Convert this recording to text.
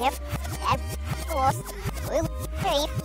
him. Of course, we'll be